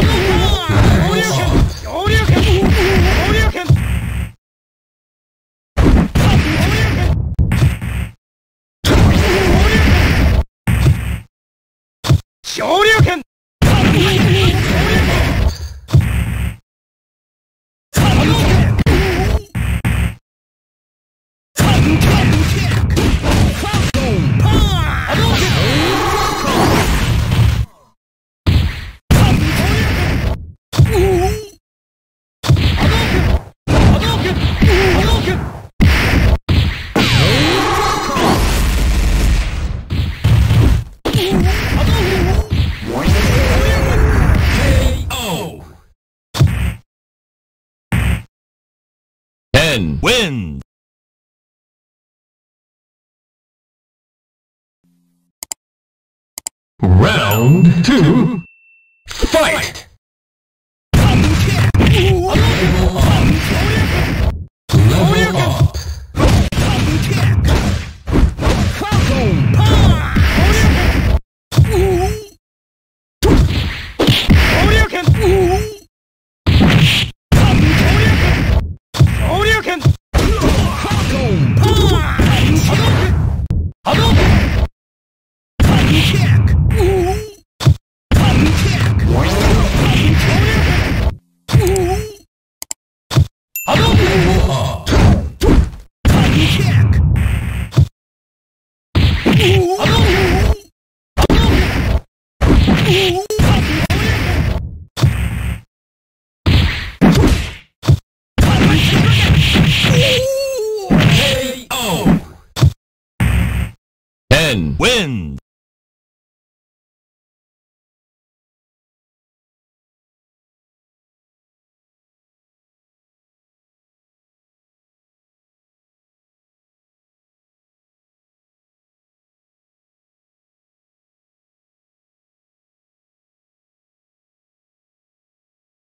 alone. Ten win. Round two. Fight. Ten win.